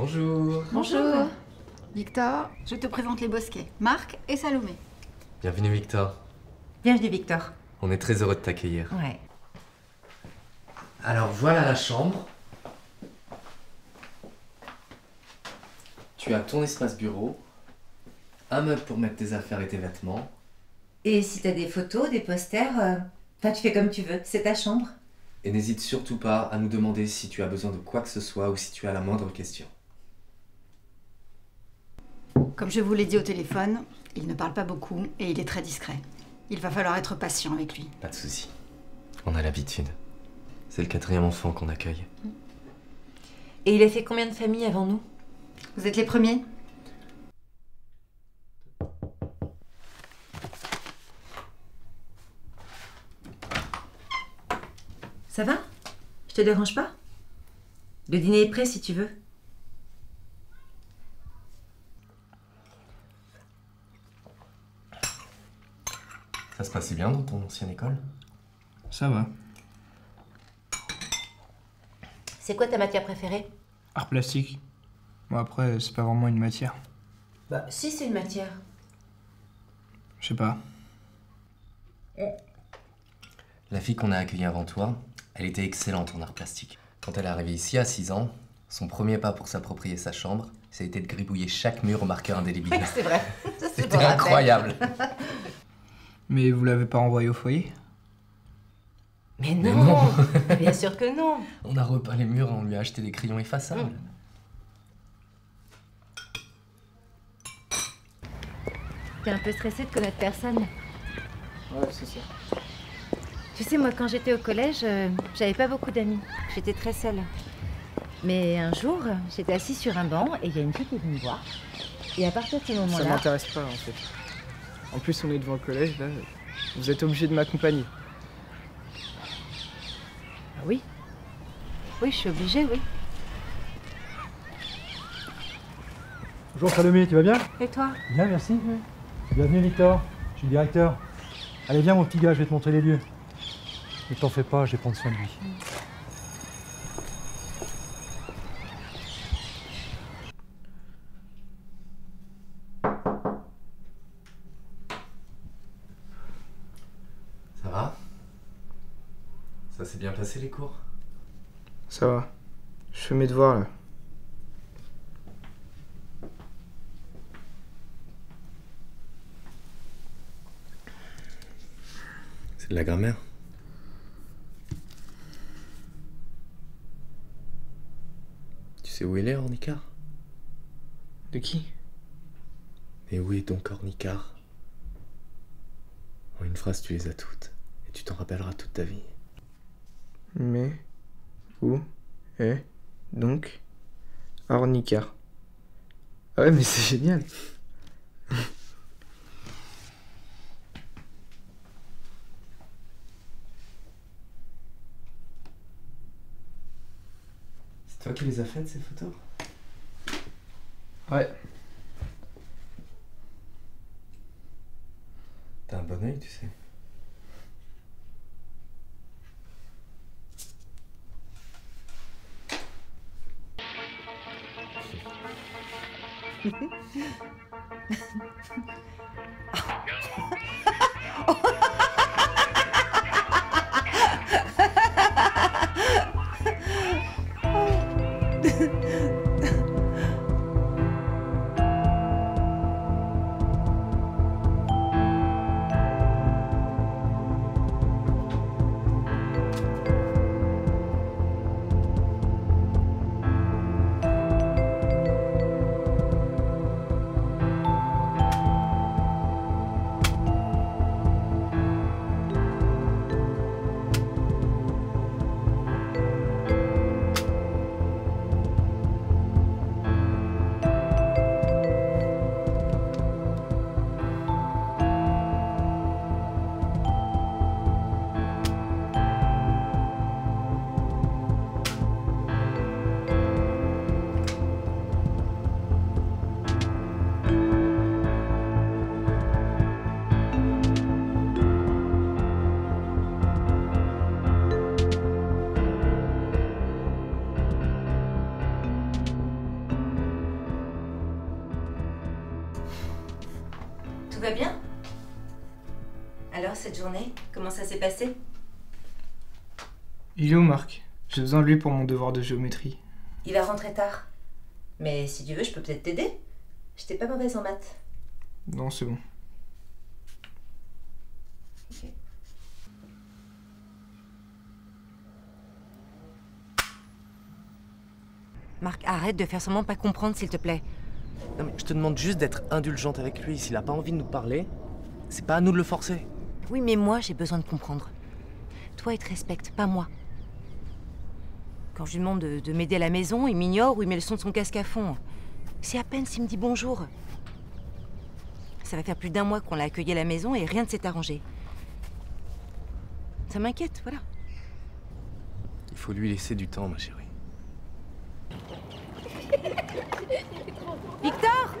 Bonjour. Bonjour. Victor, je te présente les Bosquets, Marc et Salomé. Bienvenue Victor. Bienvenue Victor. On est très heureux de t'accueillir. Ouais. Alors voilà la chambre. Tu as ton espace bureau, un meuble pour mettre tes affaires et tes vêtements. Et si t'as des photos, des posters, euh, enfin tu fais comme tu veux, c'est ta chambre. Et n'hésite surtout pas à nous demander si tu as besoin de quoi que ce soit ou si tu as la moindre question. Comme je vous l'ai dit au téléphone, il ne parle pas beaucoup et il est très discret. Il va falloir être patient avec lui. Pas de souci. On a l'habitude. C'est le quatrième enfant qu'on accueille. Et il a fait combien de familles avant nous? Vous êtes les premiers? Ça va? Je te dérange pas? Le dîner est prêt si tu veux. Ça se passait bien dans ton ancienne école? Ça va. C'est quoi ta matière préférée? Art plastique. Bon, après, c'est pas vraiment une matière. Bah, si c'est une matière. Je sais pas. La fille qu'on a accueillie avant toi, elle était excellente en art plastique. Quand elle est arrivée ici à 6 ans, son premier pas pour s'approprier sa chambre, ça a été de gribouiller chaque mur au marqueur indélébile. c'est vrai. C'était incroyable. Mais vous l'avez pas envoyé au foyer? Mais Mais non, non. Bien sûr que non On a repeint les murs et on lui a acheté des crayons effaçables. T'es un peu stressé de connaître personne. Ouais, c'est ça. Tu sais, moi, quand j'étais au collège, euh, j'avais pas beaucoup d'amis. J'étais très seule. Mais un jour, j'étais assise sur un banc et il y a une fille qui est venue me voir. Et à partir de ce Ça moment-là, m'intéresse pas en fait. En plus, on est devant le collège là. Vous êtes obligé de m'accompagner. Ah oui. Oui, je suis obligée, oui. Bonjour Salomé, tu vas bien? Et toi? Bien, merci. Bienvenue Victor, je suis le directeur. Allez, viens mon petit gars, je vais te montrer les lieux. Ne t'en fais pas, je vais prendre soin de lui va Ça s'est bien passé les cours? Ça va. Je fais mes devoirs là. C'est de la grammaire. Tu sais où il est, Ornicard De qui? Et où est donc Ornicard En une phrase, tu les as toutes. Et tu t'en rappelleras toute ta vie. Mais. Où est donc Ornicar Ah ouais, mais c'est génial. C'est toi qui les as faites, ces photos? Ouais. T'as un bon oeil, tu sais. oh. vas bien Alors, cette journée, comment ça s'est passé Il est où Marc? J'ai besoin de lui pour mon devoir de géométrie. Il va rentrer tard. Mais si tu veux, je peux peut-être t'aider. J'étais pas mauvaise en maths. Non, c'est bon. Marc, arrête de faire semblant pas comprendre, s'il te plaît. Non mais je te demande juste d'être indulgente avec lui. S'il a pas envie de nous parler, c'est pas à nous de le forcer. Oui, mais moi, j'ai besoin de comprendre. Toi, il te respecte, pas moi. Quand je lui demande de, de m'aider à la maison, il m'ignore ou il met le son de son casque à fond. C'est à peine s'il me dit bonjour. Ça va faire plus d'un mois qu'on l'a accueilli à la maison et rien ne s'est arrangé. Ça m'inquiète, voilà. Il faut lui laisser du temps, ma chérie. Victor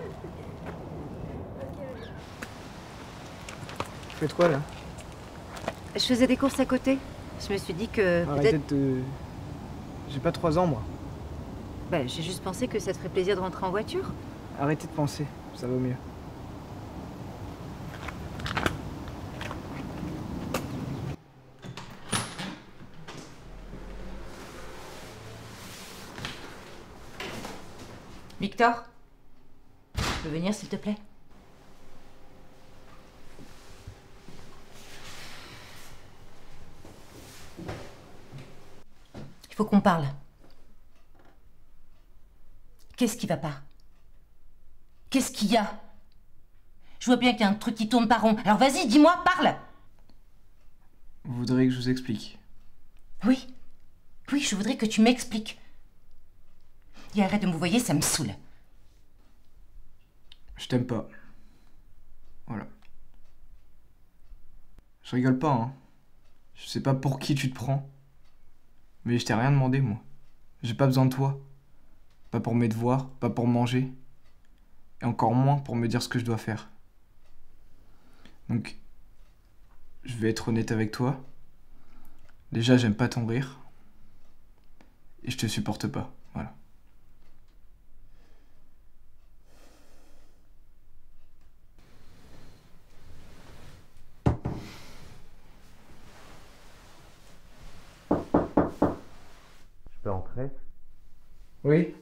Faites quoi là Je faisais des courses à côté. Je me suis dit que Arrêtez de. J'ai pas trois ans moi. Bah, j'ai juste pensé que ça te ferait plaisir de rentrer en voiture. Arrêtez de penser, ça vaut mieux. Victor Tu peux venir, s'il te plaît? Il faut qu'on parle. Qu'est-ce qui va pas? Qu'est-ce qu'il y a? Je vois bien qu'il y a un truc qui tourne pas rond. Alors vas-y, dis-moi, parle Vous voudriez que je vous explique? Oui. Oui, je voudrais que tu m'expliques. Et arrête de me voyer, ça me saoule. Je t'aime pas. Voilà. Je rigole pas, hein. Je sais pas pour qui tu te prends. Mais je t'ai rien demandé, moi. J'ai pas besoin de toi. Pas pour mes devoirs, pas pour manger. Et encore moins pour me dire ce que je dois faire. Donc, je vais être honnête avec toi. Déjà, j'aime pas ton rire. Et je te supporte pas. Oui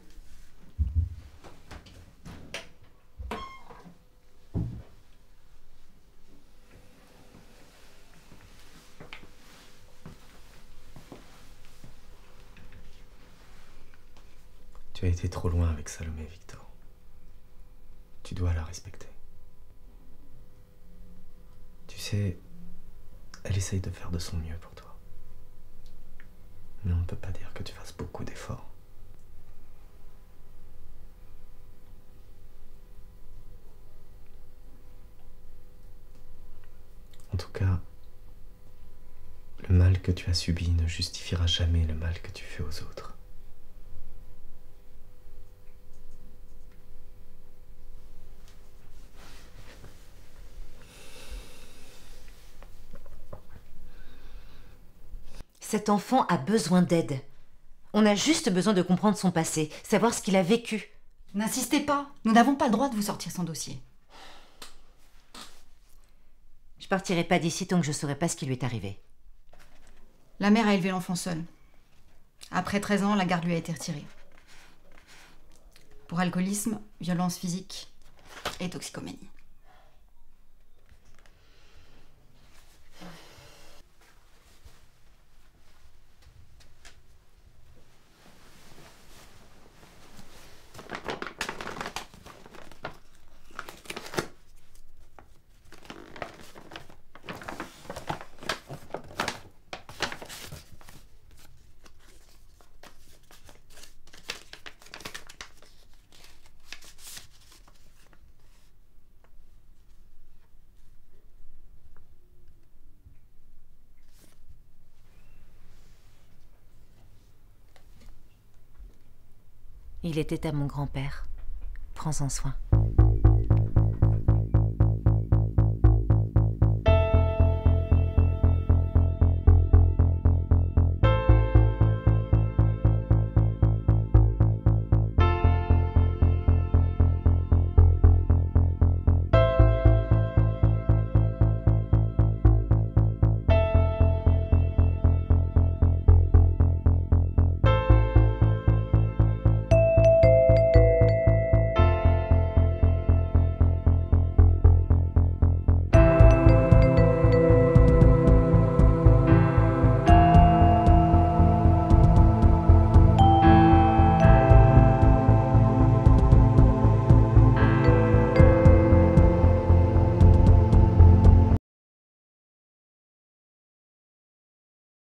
Tu as été trop loin avec Salomé, Victor. Tu dois la respecter. Tu sais, elle essaye de faire de son mieux pour toi. Mais on ne peut pas dire que tu fasses beaucoup d'efforts. En tout cas, le mal que tu as subi ne justifiera jamais le mal que tu fais aux autres. Cet enfant a besoin d'aide. On a juste besoin de comprendre son passé, savoir ce qu'il a vécu. N'insistez pas, nous n'avons pas le droit de vous sortir son dossier. Je partirai pas d'ici tant que je saurai pas ce qui lui est arrivé. La mère a élevé l'enfant seule. Après 13 ans, la garde lui a été retirée. Pour alcoolisme, violence physique et toxicomanie. Il était à mon grand-père. Prends-en soin.